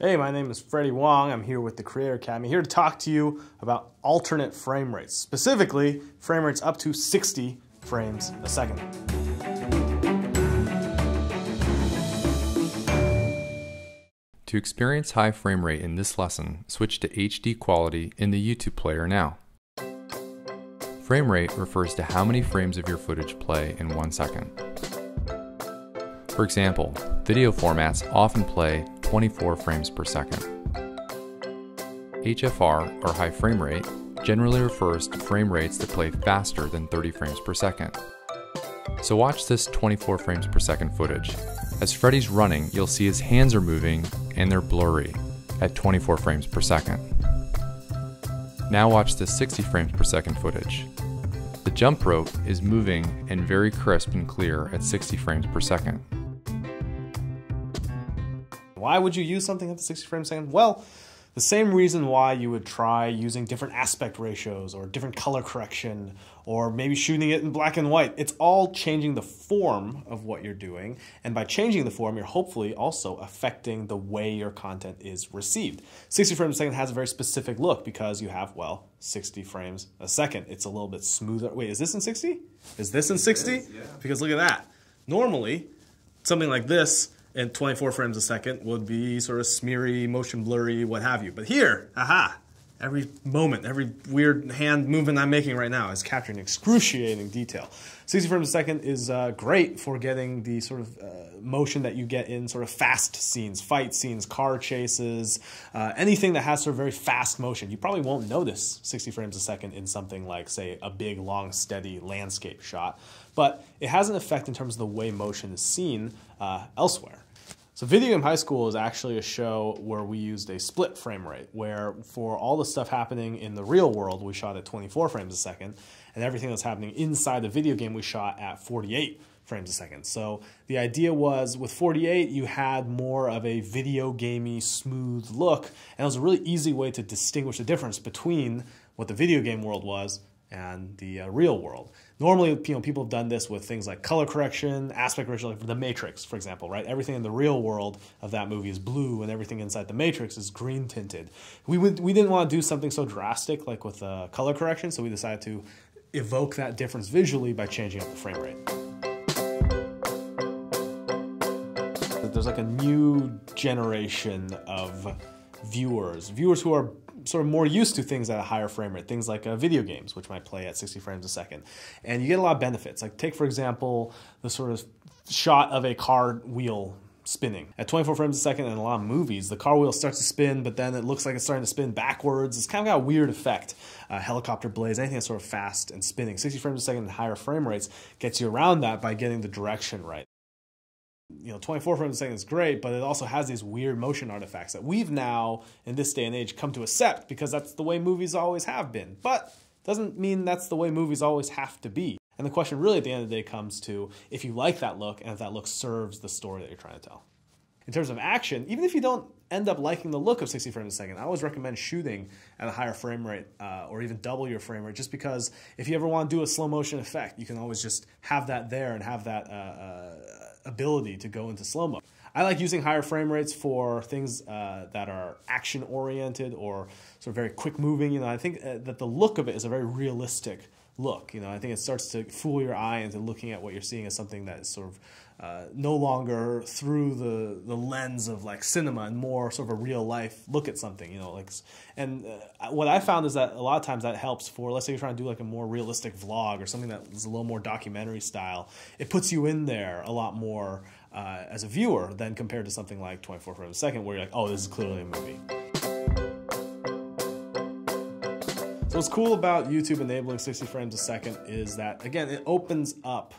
Hey, my name is Freddie Wong. I'm here with the Creator Academy, here to talk to you about alternate frame rates, specifically frame rates up to 60 frames a second. To experience high frame rate in this lesson, switch to HD quality in the YouTube player now. Frame rate refers to how many frames of your footage play in one second. For example, video formats often play 24 frames per second. HFR, or high frame rate, generally refers to frame rates that play faster than 30 frames per second. So watch this 24 frames per second footage. As Freddie's running, you'll see his hands are moving and they're blurry at 24 frames per second. Now watch this 60 frames per second footage. The jump rope is moving and very crisp and clear at 60 frames per second. Why would you use something at to 60 frames a second? Well, the same reason why you would try using different aspect ratios or different color correction or maybe shooting it in black and white. It's all changing the form of what you're doing. And by changing the form, you're hopefully also affecting the way your content is received. 60 frames a second has a very specific look because you have, well, 60 frames a second. It's a little bit smoother. Wait, is this in 60? Is this in 60? yeah. Because look at that. Normally, something like this and 24 frames a second would be sort of smeary, motion blurry, what have you. But here, aha, every moment, every weird hand movement I'm making right now is capturing excruciating detail. 60 frames a second is uh, great for getting the sort of uh, motion that you get in sort of fast scenes, fight scenes, car chases, uh, anything that has sort of very fast motion. You probably won't notice 60 frames a second in something like, say, a big, long, steady landscape shot, but it has an effect in terms of the way motion is seen uh, elsewhere. So Video Game High School is actually a show where we used a split frame rate, where for all the stuff happening in the real world, we shot at 24 frames a second, and everything that's happening inside the video game, we shot at 48 frames a second. So the idea was with 48, you had more of a video gamey, smooth look, and it was a really easy way to distinguish the difference between what the video game world was and the uh, real world. Normally, you know, people have done this with things like color correction, aspect ratio, like The Matrix, for example, right? Everything in the real world of that movie is blue, and everything inside The Matrix is green tinted. We would, we didn't want to do something so drastic like with uh, color correction, so we decided to evoke that difference visually by changing up the frame rate. There's like a new generation of viewers, viewers who are sort of more used to things at a higher frame rate, things like uh, video games, which might play at 60 frames a second. And you get a lot of benefits. Like take, for example, the sort of shot of a car wheel spinning. At 24 frames a second in a lot of movies, the car wheel starts to spin, but then it looks like it's starting to spin backwards. It's kind of got a weird effect. Uh, helicopter blades, anything that's sort of fast and spinning. 60 frames a second and higher frame rates gets you around that by getting the direction right you know 24 frames a second is great but it also has these weird motion artifacts that we've now in this day and age come to accept because that's the way movies always have been. But doesn't mean that's the way movies always have to be. And the question really at the end of the day comes to if you like that look and if that look serves the story that you're trying to tell. In terms of action, even if you don't end up liking the look of 60 frames a second, I always recommend shooting at a higher frame rate uh, or even double your frame rate just because if you ever want to do a slow motion effect, you can always just have that there and have that uh, uh, ability to go into slow mo. I like using higher frame rates for things uh, that are action oriented or sort of very quick moving. You know, I think uh, that the look of it is a very realistic look. You know, I think it starts to fool your eye into looking at what you're seeing as something that is sort of uh, no longer through the the lens of like cinema and more sort of a real life look at something. You know, like and uh, what I found is that a lot of times that helps for let's say you're trying to do like a more realistic vlog or something that is a little more documentary style. It puts you in there a lot more. Uh, as a viewer, than compared to something like 24 frames a second, where you're like, oh, this is clearly a movie. What's cool about YouTube enabling 60 frames a second is that, again, it opens up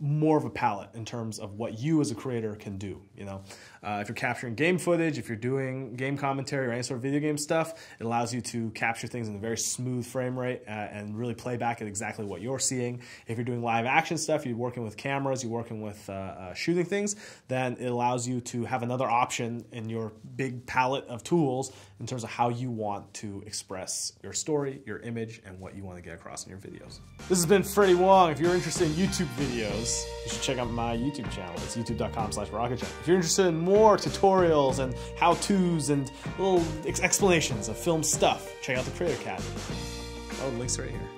more of a palette in terms of what you as a creator can do. You know, uh, if you're capturing game footage, if you're doing game commentary or any sort of video game stuff, it allows you to capture things in a very smooth frame rate uh, and really play back at exactly what you're seeing. If you're doing live action stuff, you're working with cameras, you're working with uh, uh shooting things, then it allows you to have another option in your big palette of tools in terms of how you want to express your story, your image, and what you want to get across in your videos. This has been Freddie Wong. If you're interested in YouTube videos, videos, you should check out my YouTube channel. It's youtube.com slash rocketjump. If you're interested in more tutorials and how-tos and little explanations of film stuff, check out the Creator Academy. Oh, the link's right here.